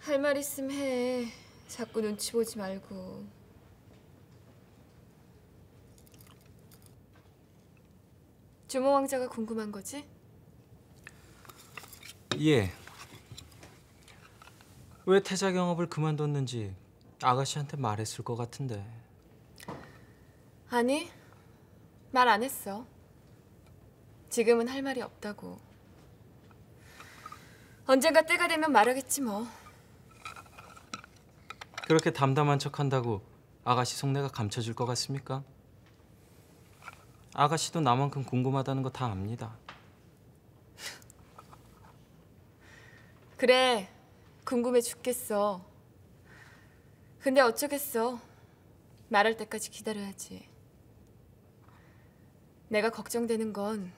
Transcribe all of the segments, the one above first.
할 말 있으면 해. 자꾸 눈치 보지 말고. 주모 왕자가 궁금한 거지? 예. 왜 태자 경업을 그만뒀는지 아가씨한테 말했을 것 같은데. 아니, 말 안 했어. 지금은 할 말이 없다고. 언젠가 때가 되면 말하겠지 뭐. 그렇게 담담한 척한다고 아가씨 속내가 감춰질 것 같습니까? 아가씨도 나만큼 궁금하다는 거 다 압니다. 그래, 궁금해 죽겠어. 근데 어쩌겠어. 말할 때까지 기다려야지. 내가 걱정되는 건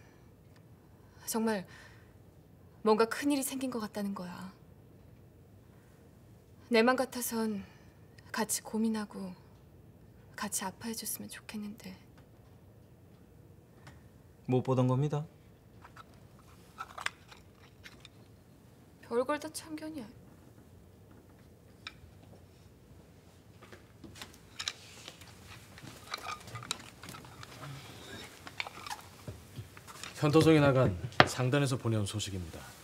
정말 뭔가 큰일이 생긴 것 같다는 거야. 내 맘 같아선 같이 고민하고 같이 아파해줬으면 좋겠는데. 못 보던 겁니다. 별걸 다 참견이야. 현도성에 나간 상단에서 보내온 소식입니다.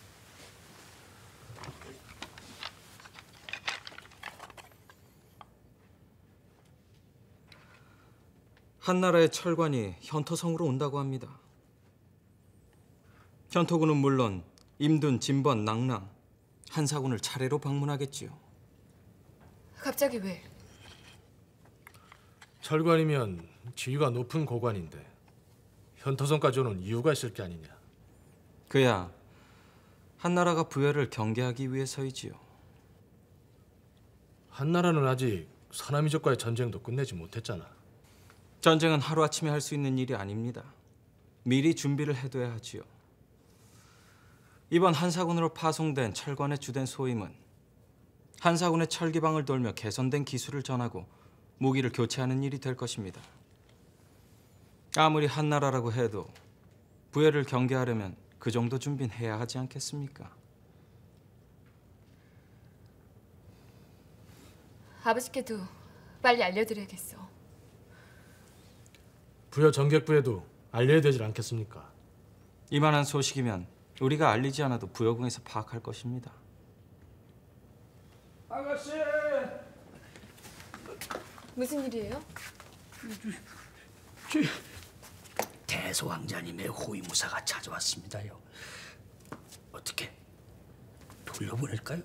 한나라의 철관이 현토성으로 온다고 합니다. 현토군은 물론 임둔, 진번, 낭랑, 한사군을 차례로 방문하겠지요. 갑자기 왜? 철관이면 지위가 높은 고관인데 현토성까지 오는 이유가 있을 게 아니냐. 그야 한나라가 부여를 경계하기 위해서이지요. 한나라는 아직 서남이족과의 전쟁도 끝내지 못했잖아. 전쟁은 하루아침에 할 수 있는 일이 아닙니다. 미리 준비를 해둬야 하지요. 이번 한사군으로 파송된 철관의 주된 소임은 한사군의 철기방을 돌며 개선된 기술을 전하고 무기를 교체하는 일이 될 것입니다. 아무리 한나라라고 해도 부여를 경계하려면 그 정도 준비는 해야 하지 않겠습니까? 아버지께도 빨리 알려드려야겠어. 부여 정객부에도 알려야 되질 않겠습니까? 이만한 소식이면 우리가 알리지 않아도 부여궁에서 파악할 것입니다. 아가씨! 무슨 일이에요? 대소왕자님의 호위무사가 찾아왔습니다요. 어떻게 돌려보낼까요?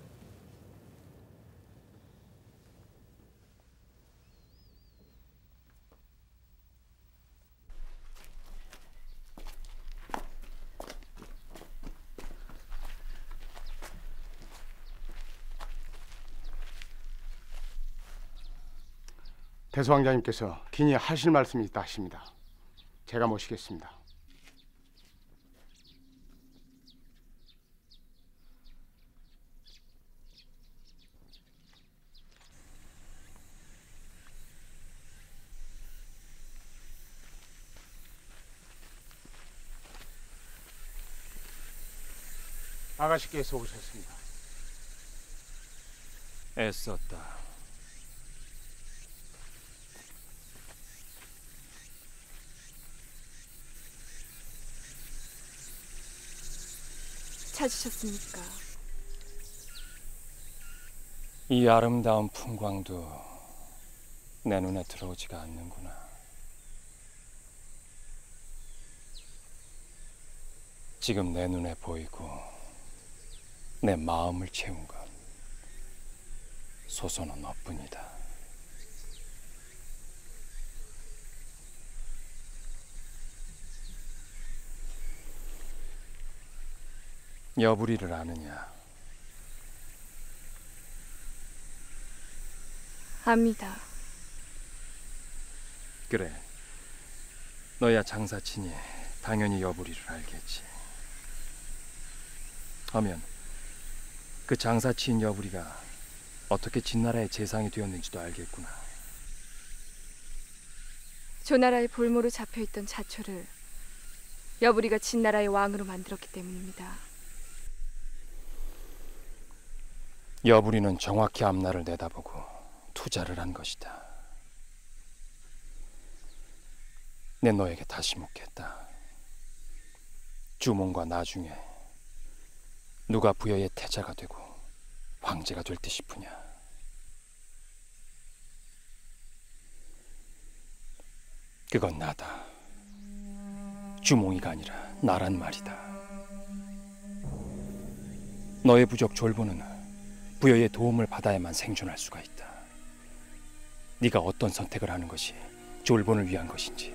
대소왕자님께서 긴히 하실 말씀이 있다 하십니다. 제가 모시겠습니다. 아가씨께서 오셨습니다. 애썼다. 찾으셨습니까? 이 아름다운 풍광도 내 눈에 들어오지가 않는구나. 지금 내 눈에 보이고 내 마음을 채운 건 소소는 너뿐이다. 여부리를 아느냐? 압니다. 그래. 너야 장사치니 당연히 여부리를 알겠지. 하면 그 장사치인 여부리가 어떻게 진나라의 재상이 되었는지도 알겠구나. 조나라의 볼모로 잡혀있던 자초를 여부리가 진나라의 왕으로 만들었기 때문입니다. 여부리는 정확히 앞날을 내다보고 투자를 한 것이다. 내 너에게 다시 묻겠다. 주몽과 나중에 누가 부여의 태자가 되고 황제가 될 듯 싶으냐? 그건 나다. 주몽이가 아니라 나란 말이다. 너의 부족 졸부는 부여의 도움을 받아야만 생존할 수가 있다. 네가 어떤 선택을 하는 것이 졸본을 위한 것인지,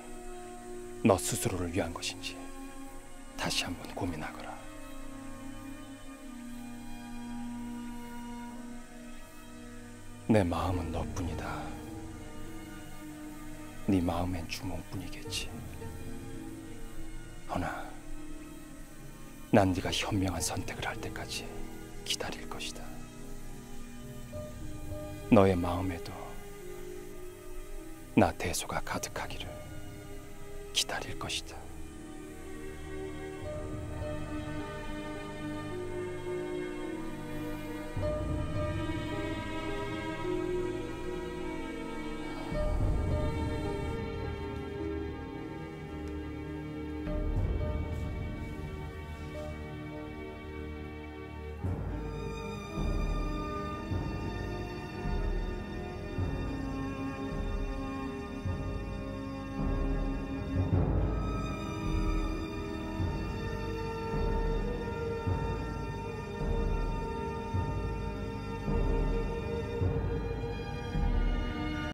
너 스스로를 위한 것인지 다시 한번 고민하거라. 내 마음은 너뿐이다. 네 마음엔 주몽뿐이겠지. 허나 난 네가 현명한 선택을 할 때까지 기다릴 것이다. 너의 마음에도 나 대소가 가득하기를 기다릴 것이다.